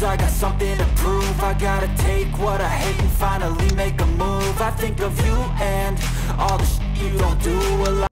lose I got something to prove. I gotta take what I hate and finally make a move. I think of you and all the shit you don't do. Well, I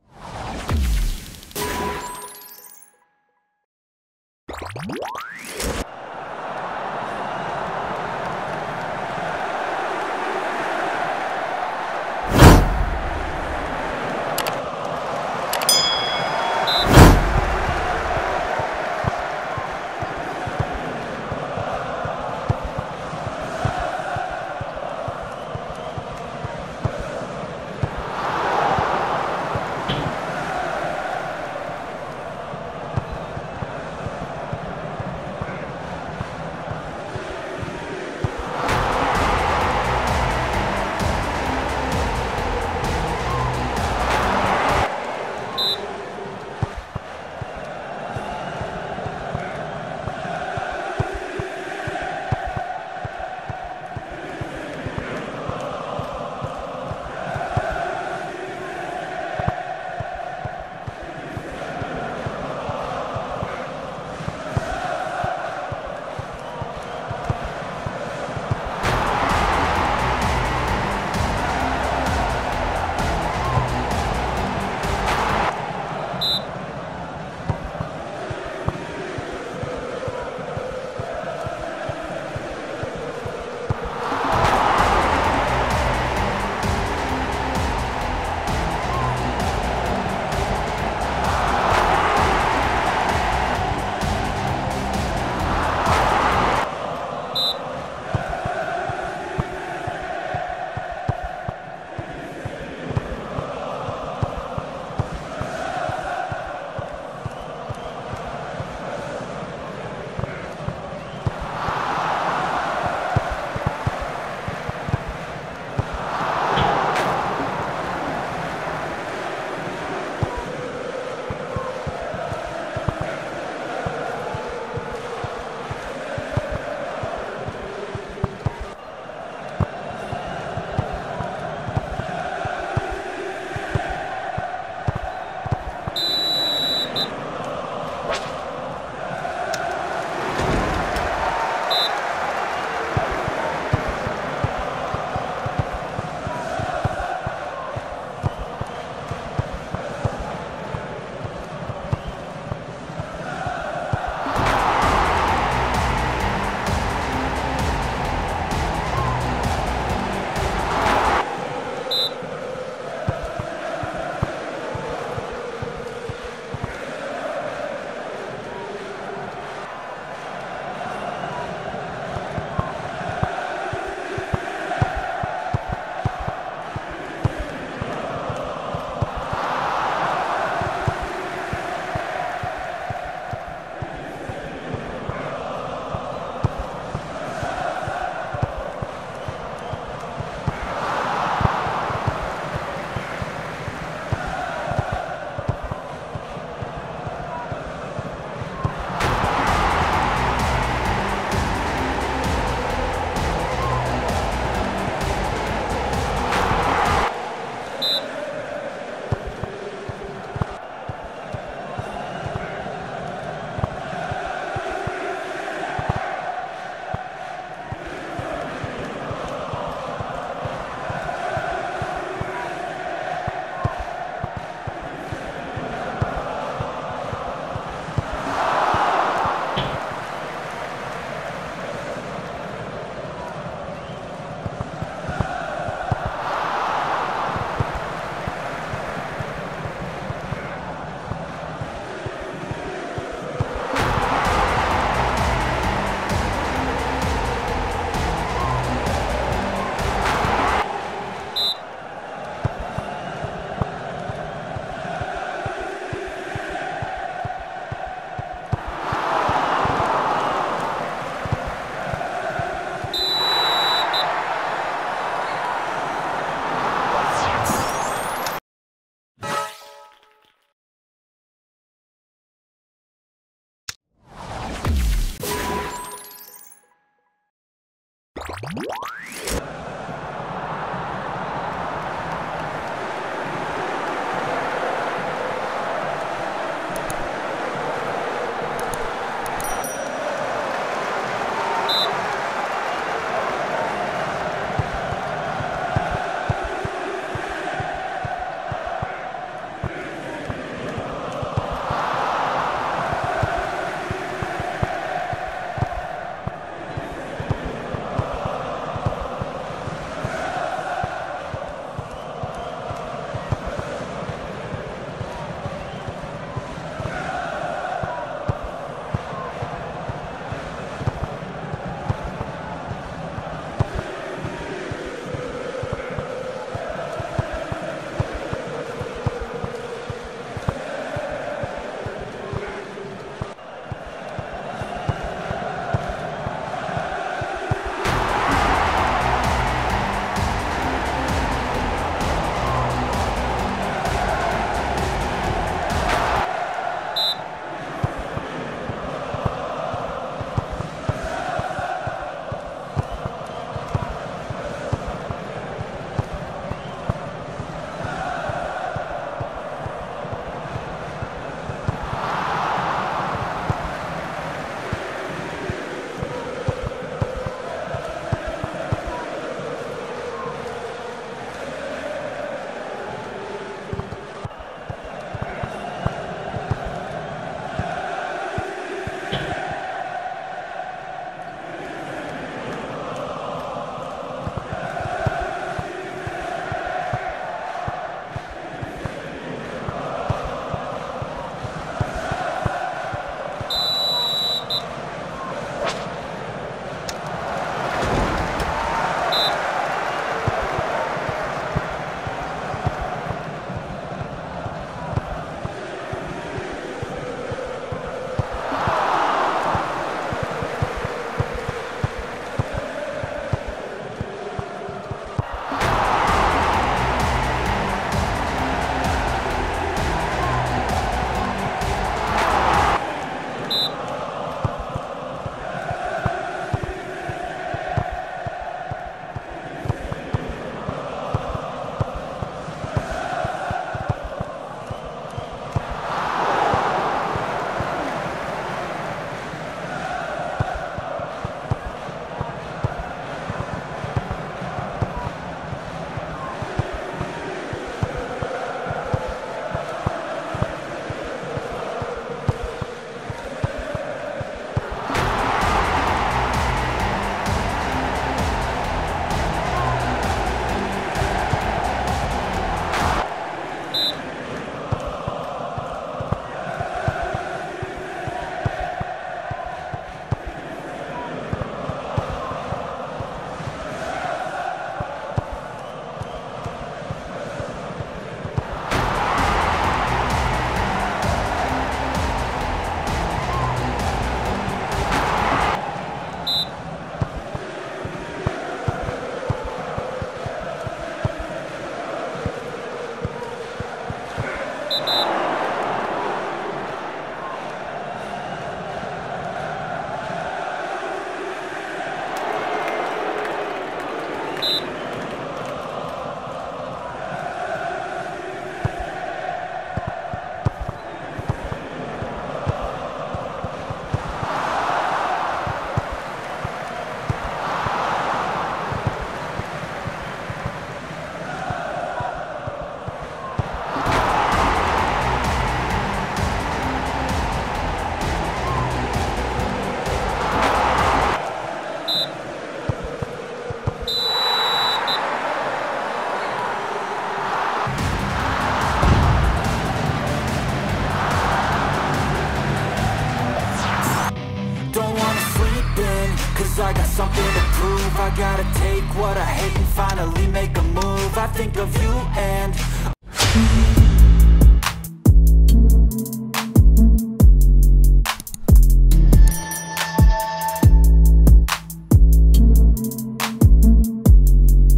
I got something to prove. I gotta take what I hate and finally make a move. I think of you and